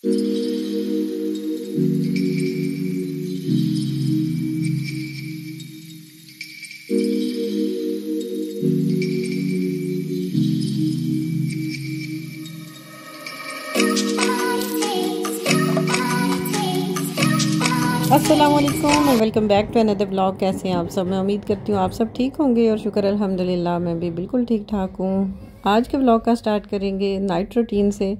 अस्सलाम वालेकुम back to another blog कैसे हैं आप सब? मैं उम्मीद करती हूँ आप सब ठीक होंगे और शुक्र अल्हम्दुलिल्लाह, मैं भी बिल्कुल ठीक ठाक हूँ। आज के ब्लॉग का स्टार्ट करेंगे नाइट रूटीन से।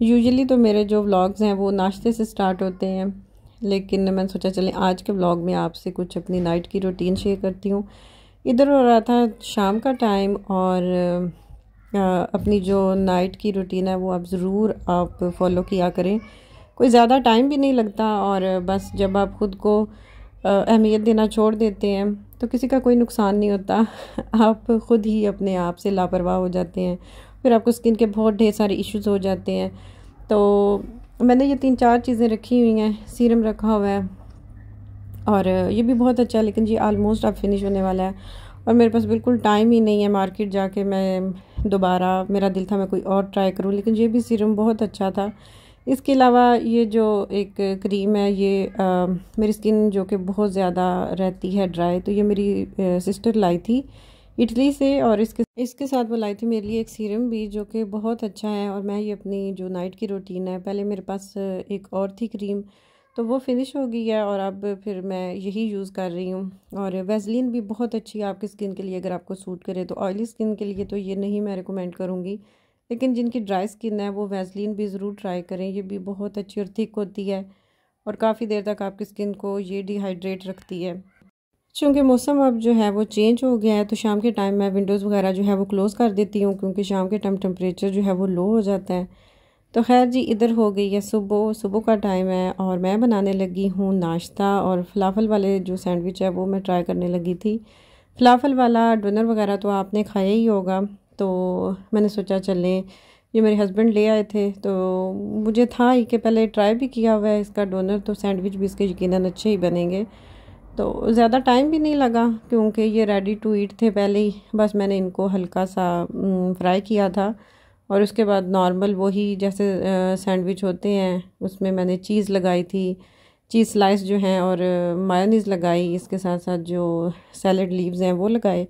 यूजुअली तो मेरे जो व्लॉग्स हैं वो नाश्ते से स्टार्ट होते हैं, लेकिन मैंने सोचा चलें आज के ब्लॉग में आपसे कुछ अपनी नाइट की रूटीन शेयर करती हूँ। इधर हो रहा था शाम का टाइम और अपनी जो नाइट की रूटीन है वो आप ज़रूर आप फॉलो किया करें। कोई ज़्यादा टाइम भी नहीं लगता और बस जब आप ख़ुद को अहमियत देना छोड़ देते हैं तो किसी का कोई नुकसान नहीं होता। आप ख़ुद ही अपने आप से लापरवाह हो जाते हैं। फिर आपको स्किन के बहुत ढेर सारे इश्यूज़ हो जाते हैं। तो मैंने ये तीन चार चीज़ें रखी हुई हैं सीरम रखा हुआ है। और ये भी बहुत अच्छा है लेकिन जी आलमोस्ट अब फिनिश होने वाला है। और मेरे पास बिल्कुल टाइम ही नहीं है मार्केट जाके मैं दोबारा मेरा दिल था मैं कोई और ट्राई करूँ लेकिन ये भी सीरम बहुत अच्छा था। इसके अलावा ये जो एक क्रीम है ये आ, मेरी स्किन जो कि बहुत ज़्यादा रहती है ड्राई तो ये मेरी सिस्टर लाई थी। इटली से और इसके इसके साथ वो लाई थी मेरे लिए एक सीरम भी, जो कि बहुत अच्छा है और मैं ये अपनी जो नाइट की रूटीन है, पहले मेरे पास एक और थी क्रीम तो वो फिनिश हो गई है और अब फिर मैं यही यूज़ कर रही हूँ। और वेजलिन भी बहुत अच्छी है आपकी स्किन के लिए, अगर आपको सूट करे तो। ऑयली स्किन के लिए तो ये नहीं मैं रिकमेंड करूँगी, लेकिन जिनकी ड्राई स्किन है, वो वैसलीन भी ज़रूर ट्राई करें, ये भी बहुत अच्छी और थिक होती है और काफ़ी देर तक आपकी स्किन को ये डिहाइड्रेट रखती है। चूँकि मौसम अब जो है वो चेंज हो गया है तो शाम के टाइम मैं विंडोज़ वगैरह जो है वो क्लोज़ कर देती हूँ, क्योंकि शाम के टाइम टेम्परेचर जो है वो लो हो जाता है। तो खैर जी, इधर हो गई है सुबह सुबह का टाइम है और मैं बनाने लगी हूँ नाश्ता और फलाफल वाले जो सैंडविच है वो मैं ट्राई करने लगी थी। फलाफल वाला डिनर वगैरह तो आपने खाया ही होगा तो मैंने सोचा चलें, ये मेरे हस्बैंड ले आए थे तो मुझे था ही कि पहले ट्राई भी किया हुआ है इसका डोनर तो सैंडविच भी इसके यकीन अच्छे ही बनेंगे। तो ज़्यादा टाइम भी नहीं लगा क्योंकि ये रेडी टू ईट थे पहले ही। बस मैंने इनको हल्का सा फ्राई किया था और उसके बाद नॉर्मल वही जैसे सैंडविच होते हैं, उसमें मैंने चीज़ लगाई थी। चीज़ स्लाइस जो हैं और मायोनीज़ लगाई, इसके साथ साथ जो सैलड लीव्स हैं वो लगाए।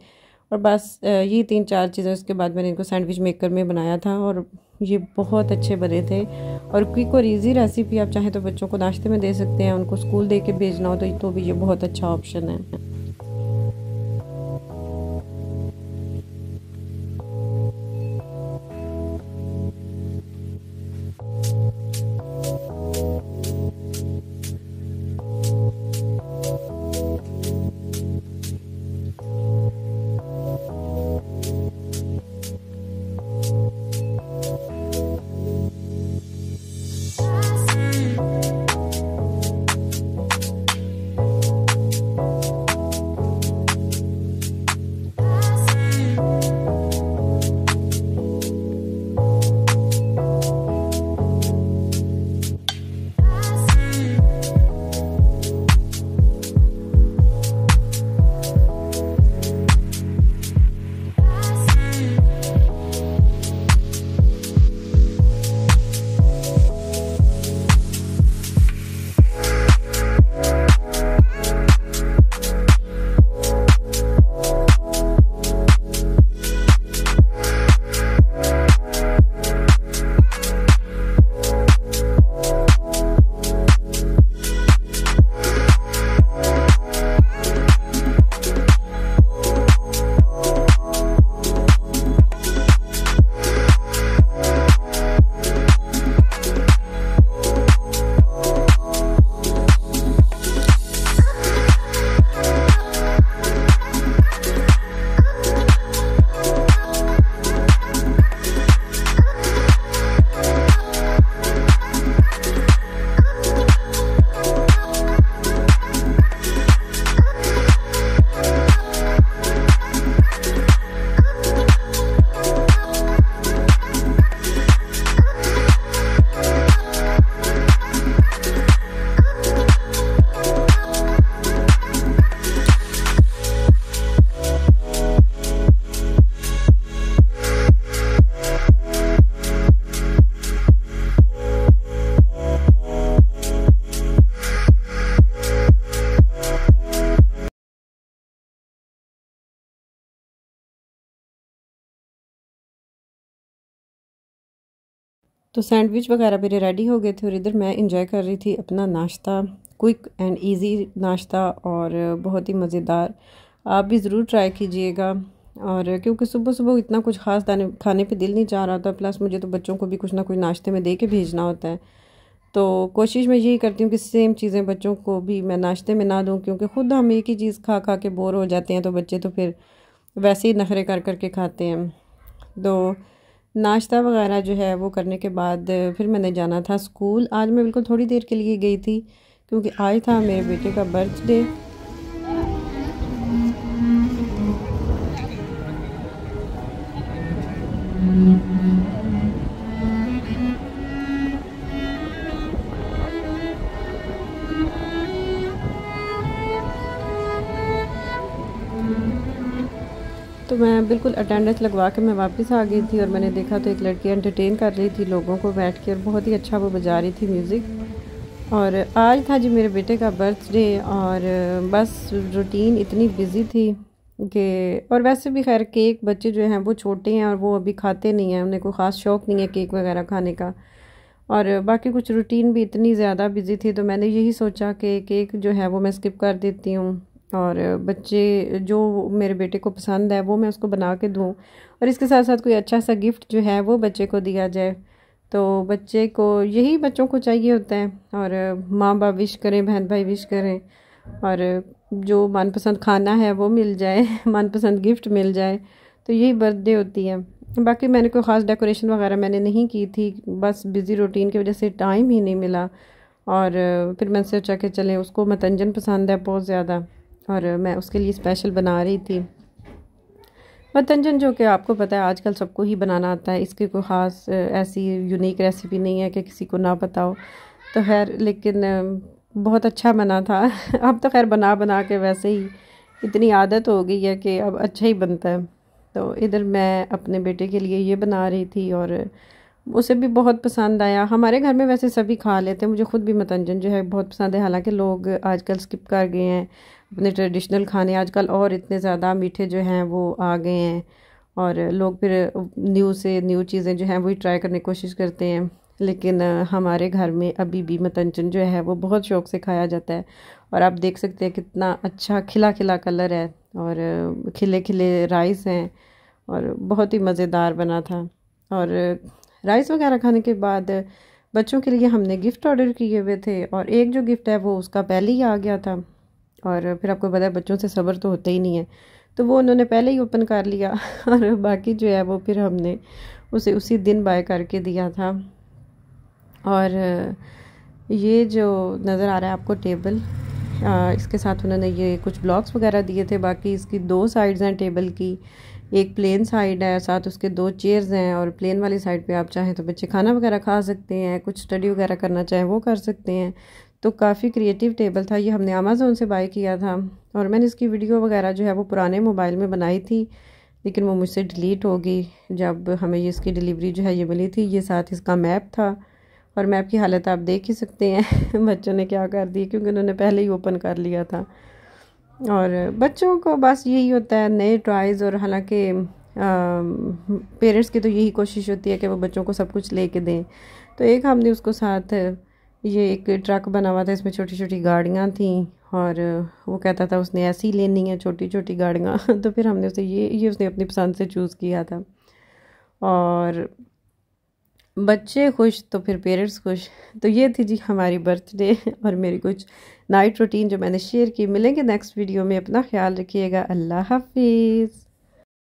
और बस यही तीन चार चीज़ें उसके बाद मैंने इनको सैंडविच मेकर में बनाया था और ये बहुत अच्छे बने थे। और क्विक और इजी रेसिपी आप चाहें तो बच्चों को नाश्ते में दे सकते हैं उनको स्कूल दे के भेजना हो तो, तो भी ये बहुत अच्छा ऑप्शन है। तो सैंडविच वगैरह मेरे रेडी हो गए थे और इधर मैं इंजॉय कर रही थी अपना नाश्ता क्विक एंड इजी नाश्ता और बहुत ही मज़ेदार। आप भी ज़रूर ट्राई कीजिएगा और क्योंकि सुबह सुबह इतना कुछ ख़ास दाने, खाने पे दिल नहीं चाह रहा था प्लस मुझे तो बच्चों को भी कुछ ना कुछ नाश्ते में दे के भेजना होता है। तो कोशिश मैं यही करती हूँ कि सेम चीज़ें बच्चों को भी मैं नाश्ते में ना दूँ, क्योंकि ख़ुद हम एक ही चीज़ खा खा के बोर हो जाते हैं तो बच्चे तो फिर वैसे ही नखरे कर कर के खाते हैं। तो नाश्ता वगैरह जो है वो करने के बाद फिर मैंने जाना था स्कूल। आज मैं बिल्कुल थोड़ी देर के लिए गई थी, क्योंकि आज था मेरे बेटे का बर्थडे। मैं बिल्कुल अटेंडेंस लगवा के मैं वापस आ गई थी और मैंने देखा तो एक लड़की एंटरटेन कर रही थी लोगों को बैठ के और बहुत ही अच्छा वो बजा रही थी म्यूज़िक और आज था जी मेरे बेटे का बर्थडे और बस रूटीन इतनी बिज़ी थी कि और वैसे भी खैर केक बच्चे जो हैं वो छोटे हैं और वो अभी खाते नहीं हैं, उन्हें कोई ख़ास शौक़ नहीं है केक वगैरह खाने का। और बाकी कुछ रूटीन भी इतनी ज़्यादा बिज़ी थी तो मैंने यही सोचा कि केक जो है वो मैं स्किप कर देती हूँ। और बच्चे जो मेरे बेटे को पसंद है, वो मैं उसको बना के दूँ। और इसके साथ साथ कोई अच्छा सा गिफ्ट जो है, वो बच्चे को दिया जाए। तो बच्चे को, यही बच्चों को चाहिए होता है। और माँ बाप विश करें बहन भाई विश करें। और जो मनपसंद खाना है, वो मिल जाए, मनपसंद गिफ्ट मिल जाए तो यही बर्थडे होती है। बाकी मैंने कोई ख़ास डेकोरेशन वगैरह मैंने नहीं की थी, बस बिज़ी रूटीन की वजह से टाइम ही नहीं मिला। और फिर मैंने सोचा कि चलें, उसको मतंजन पसंद है बहुत ज़्यादा। और मैं उसके लिए स्पेशल बना रही थी। मतंजन जो कि आपको पता है, आजकल सबको ही बनाना आता है। इसकी कोई ख़ास ऐसी यूनिक रेसिपी नहीं है कि किसी को ना हो तो खैर, लेकिन बहुत अच्छा बना था। अब तो खैर बना बना के वैसे ही इतनी आदत हो गई है कि अब अच्छा ही बनता है। तो इधर मैं अपने बेटे के लिए ये बना रही थी और उसे भी बहुत पसंद आया। हमारे घर में वैसे सभी खा लेते हैं। मुझे ख़ुद भी मतंजन जो है बहुत पसंद है। हालाँकि लोग आजकल स्किप कर गए हैं। अपने ट्रेडिशनल खाने आजकल और इतने ज़्यादा मीठे जो हैं वो आ गए हैं। और लोग फिर न्यू से न्यू चीज़ें जो हैं वही ट्राई करने की कोशिश करते हैं। लेकिन हमारे घर में अभी भी मतंजन जो है वो बहुत शौक से खाया जाता है। और आप देख सकते हैं कितना अच्छा खिला खिला कलर है और खिले खिले राइस हैं और बहुत ही मज़ेदार बना था। और राइस वगैरह खाने के बाद बच्चों के लिए हमने गिफ्ट ऑर्डर किए हुए थे और एक जो गिफ्ट है वो उसका पहले ही आ गया था। और फिर आपको पता है बच्चों से सब्र तो होता ही नहीं है। तो वो उन्होंने पहले ही ओपन कर लिया और बाकी जो है वो फिर हमने उसे उसी दिन बाय करके दिया था। और ये जो नज़र आ रहा है आपको टेबल आ, इसके साथ उन्होंने ये कुछ ब्लॉक्स वगैरह दिए थे। बाकी इसकी दो साइड्स हैं टेबल की एक प्लेन साइड है साथ उसके दो चेयर्स हैं और प्लेन वाली साइड पे आप चाहें तो बच्चे खाना वगैरह खा सकते हैं कुछ स्टडी वगैरह करना चाहें वो कर सकते हैं। तो काफ़ी क्रिएटिव टेबल था। ये हमने अमेज़ोन से बाय किया था और मैंने इसकी वीडियो वगैरह जो है वो पुराने मोबाइल में बनाई थी, लेकिन वो मुझसे डिलीट हो गई जब हमें ये इसकी डिलीवरी जो है ये मिली थी। ये साथ इसका मैप था और मैप की हालत आप देख ही सकते हैं। बच्चों ने क्या कर दी क्योंकि उन्होंने पहले ही ओपन कर लिया था। और बच्चों को बस यही होता है, नए ट्राइज़ और हालाँकि पेरेंट्स की तो यही कोशिश होती है कि वो बच्चों को सब कुछ लेके दें। तो एक हमने उसको साथ ये एक ट्रक बना हुआ था, इसमें छोटी छोटी गाड़ियाँ थी और वो कहता था, उसने ऐसी लेनी है छोटी छोटी गाड़ियाँ। तो फिर हमने उसे ये ये उसने अपनी पसंद से चूज़ किया था। और बच्चे खुश तो फिर पेरेंट्स खुश। तो ये थी जी हमारी बर्थडे और मेरी कुछ नाइट रूटीन जो मैंने शेयर की। मिलेंगे नेक्स्ट वीडियो में। अपना ख्याल रखिएगा। अल्लाह हाफिज़।